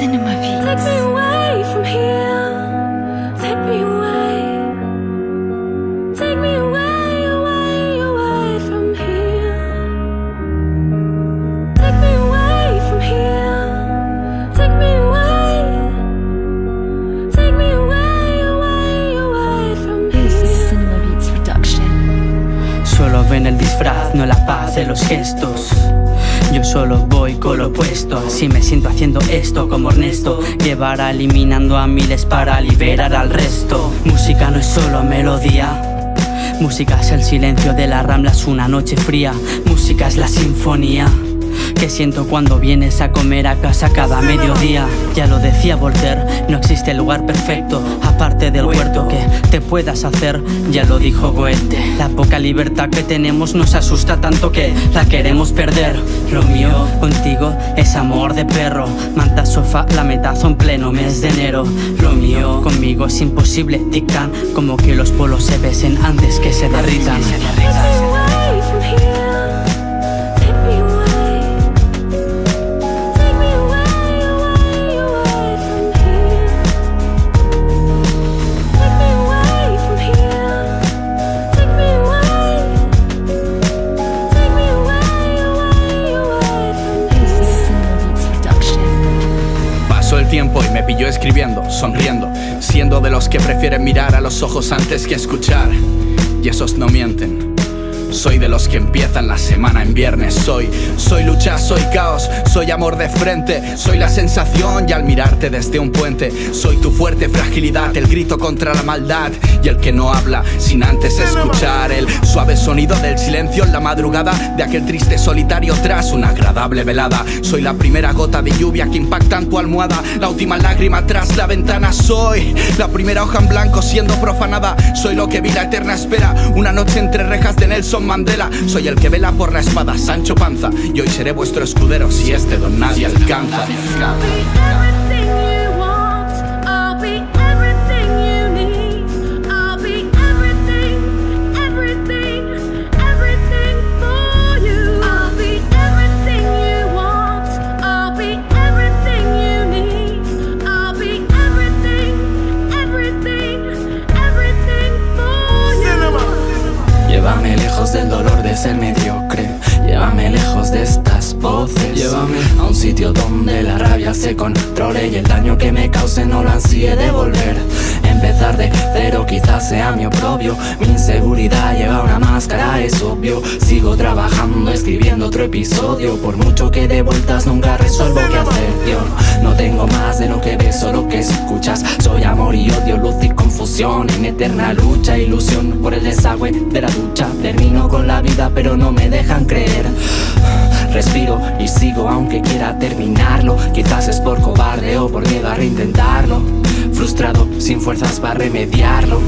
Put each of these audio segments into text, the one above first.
Take me away from here. Disfraz, no la paz de los gestos. Yo solo voy con lo opuesto, así me siento haciendo esto como Ernesto. Llevará eliminando a miles para liberar al resto. Música no es solo melodía. Música es el silencio de la rambla, es una noche fría. Música es la sinfonía que siento cuando vienes a comer a casa cada mediodía. Ya lo decía Voltaire, no existe lugar perfecto, aparte del huerto que te puedas hacer, ya lo dijo Goethe. La poca libertad que tenemos nos asusta tanto que la queremos perder. Lo mío contigo es amor de perro, manta sofá, la metazo en pleno mes de enero. Lo mío conmigo es imposible, dictan como que los polos se besen antes que se derritan. Y me pilló escribiendo, sonriendo, siendo de los que prefieren mirar a los ojos antes que escuchar. Y esos no mienten. Soy de los que empiezan la semana en viernes. Soy, soy lucha, soy caos, soy amor de frente. Soy la sensación y al mirarte desde un puente. Soy tu fuerte fragilidad, el grito contra la maldad. Y el que no habla sin antes escuchar el suave sonido del silencio en la madrugada de aquel triste solitario tras una agradable velada. Soy la primera gota de lluvia que impacta en tu almohada, la última lágrima tras la ventana. Soy la primera hoja en blanco siendo profanada. Soy lo que vi la eterna espera, una noche entre rejas de Nelson Mandela. Soy el que vela por la espada, Sancho Panza. Y hoy seré vuestro escudero si este don nadie alcanza. Ser mediocre. Llévame lejos de estas Llévame a un sitio donde la rabia se controle y el daño que me cause no lo ansíe devolver. Empezar de cero quizás sea mi oprobio. Mi inseguridad lleva una máscara, es obvio. Sigo trabajando, escribiendo otro episodio. Por mucho que de vueltas nunca resuelvo qué hacer. Yo no tengo más de lo que ves, solo que escuchas. Soy amor y odio, luz y confusión. En eterna lucha, ilusión por el desagüe de la ducha. Termino con la vida, pero no me dejan creer. Respiro y sigo aunque quiera terminarlo. Quizás es por cobarde o por miedo a reintentarlo. Frustrado, sin fuerzas para remediarlo.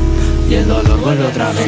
Y el dolor vuelve otra vez.